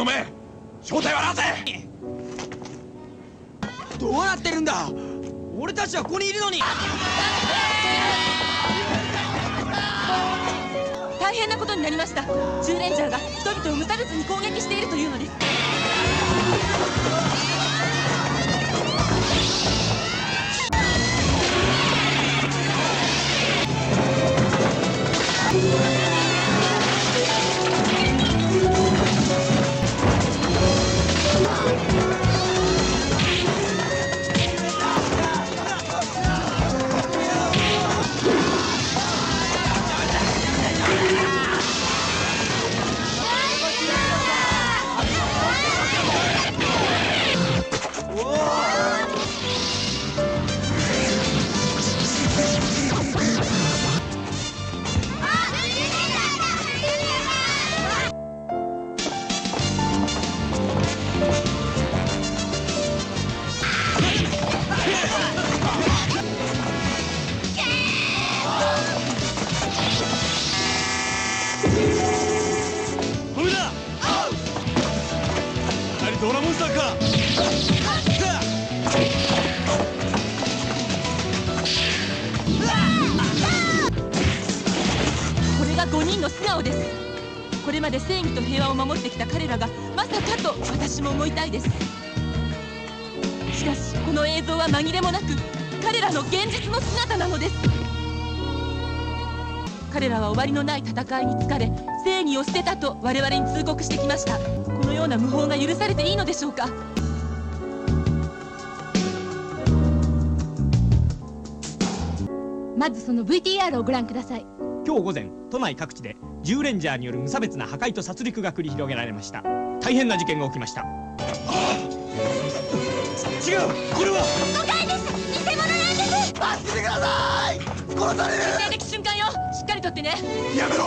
者め。正体はなぜ。どうなってるんだ。俺たちはここにいるのに。大変なことになりました。ジューレンジャーが人々を無差別に攻撃しているというのですが5人の素顔です。これまで正義と平和を守ってきた彼らがまさかと私も思いたいです。しかしこの映像は紛れもなく彼らの現実の姿なのです。彼らは終わりのない戦いに疲れ正義を捨てたと我々に通告してきました。このような無法が許されていいのでしょうか。まずその VTR をご覧ください。今日午前都内各地でジューレンジャーによる無差別な破壊と殺戮が繰り広げられました。大変な事件が起きました。違うこれは。誤解です。偽物なんです。助けてください。殺される。決定的瞬間よ。しっかりとってね。やめろ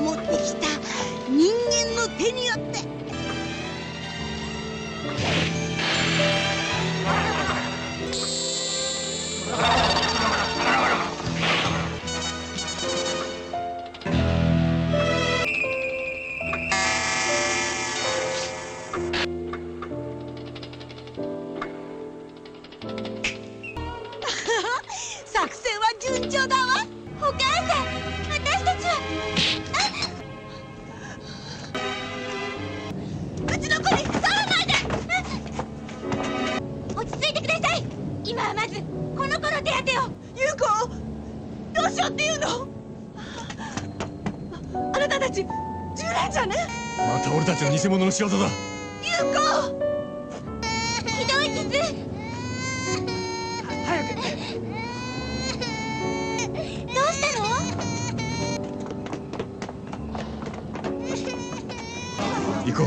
守ってきた人間の手によってっていうの？あなたたちジューレンジャーね？また俺たちの偽物の仕業だ。優子ひどい傷。早く。どうしたの？行こ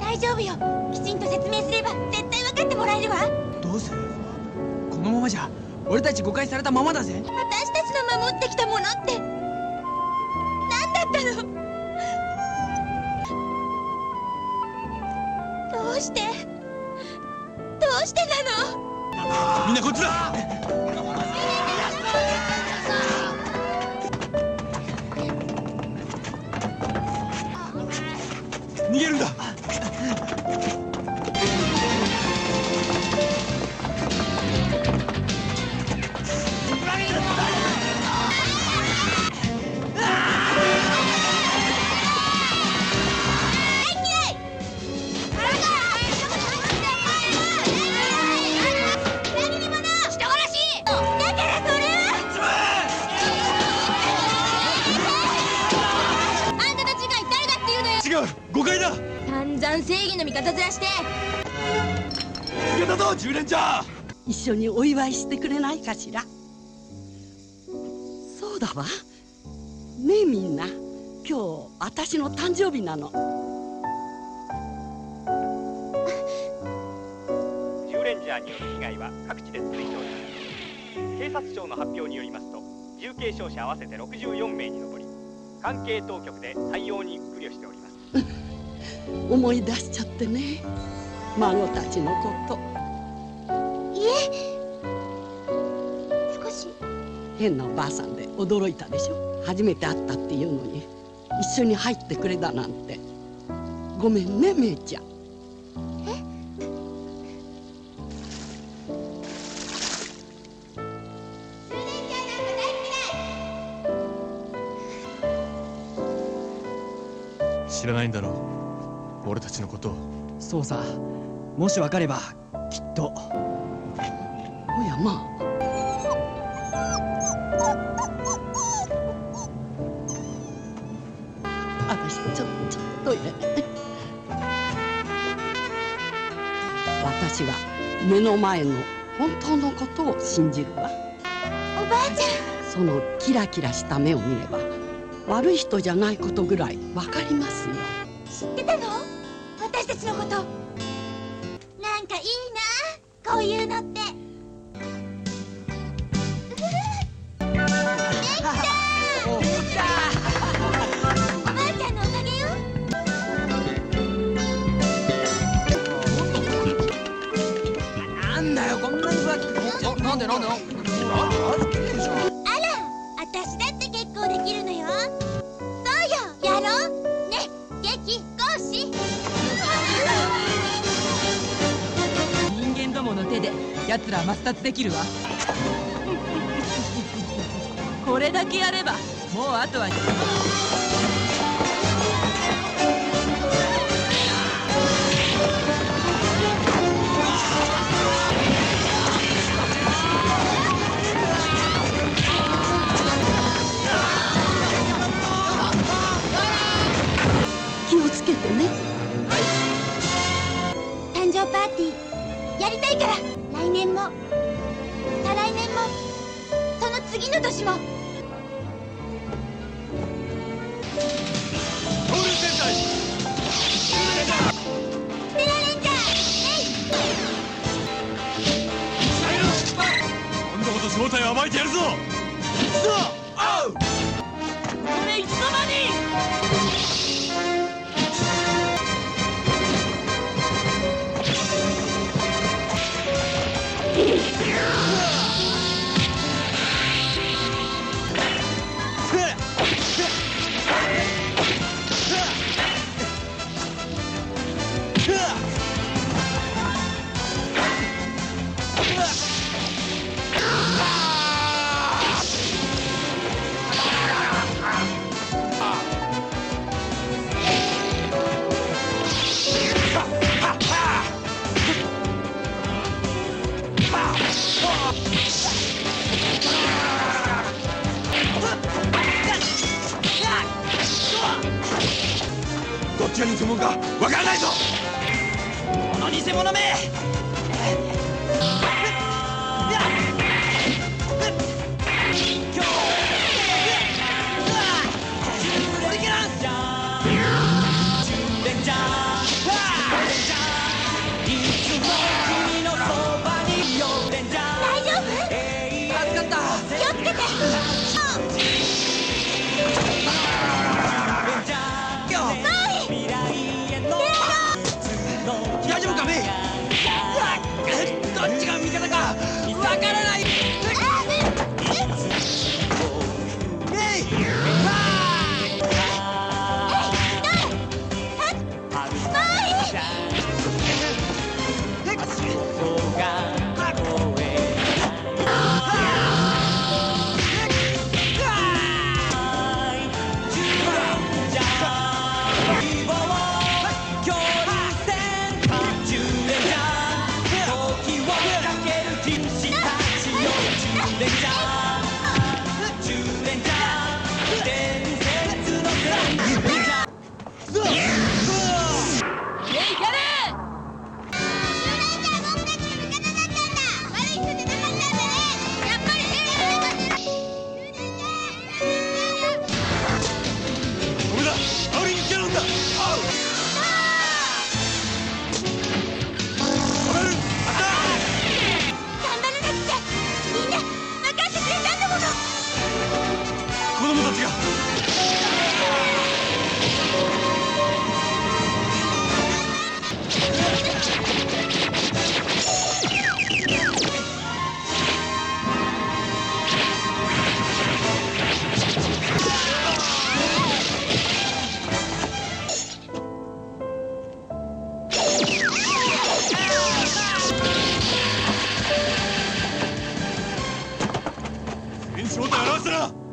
大丈夫よ。きちんと説明すれば絶対分かってもらえるわ。どうする？このままじゃ俺たち誤解されたままだぜ。私たちの守ってきたものって。何だったの？どうして？どうしてなの？みんなこっちだ々正義の味方ずらして。逃げたぞジューレンジャー一緒にお祝いしてくれないかしら。そうだわ。ねえみんな。今日私の誕生日なの。ジューレンジャーャーによる被害は各地で続いております。警察庁の発表によりますと重軽傷者合わせて64名に上り関係当局で対応に苦慮しております思い出しちゃってね。孫たちのこと。いえ。少し。変なおばあさんで驚いたでしょ。初めて会ったっていうのに。一緒に入ってくれだなんて。ごめんねめいちゃん。知らないんだろう俺たちのことを。そうさ。もし分かればきっと。おやまあ。私ちょちょっとトイレ私は目の前の本当のことを信じるわ。おばあちそのキラキラした目を見れば悪い人じゃないことぐらいわかりますよ。ゃん知ってたの？ちのこと。なんかいいな。こういうのって。おばあちゃんのおかげよ。なんだよこんなに分厚くなんでなんでなんで奴ら抹殺できるわ。これだけやればもうあとは。るぞ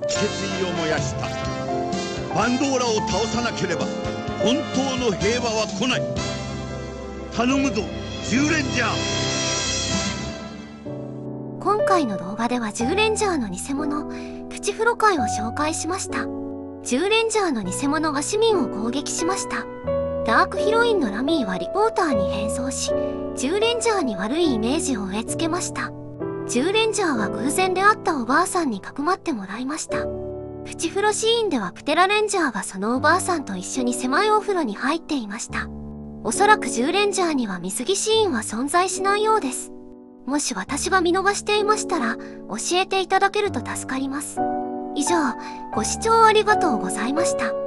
決意を燃やした。バンドーラを倒さなければ本当の平和は来ない。頼むぞ10レンジャー。今回の動画では10レンジャーの偽物プチフロ会を紹介しました。10レンジャーの偽物が市民を攻撃しましたダークヒロインのラミーはリポーターに変装し10レンジャーに悪いイメージを植え付けました。10レンジャーは偶然で会ったおばあさんにかくまってもらいました。プチフロシーンではプテラレンジャーがそのおばあさんと一緒に狭いお風呂に入っていました。おそらく10レンジャーには水着シーンは存在しないようです。もし私が見逃していましたら教えていただけると助かります。以上ご視聴ありがとうございました。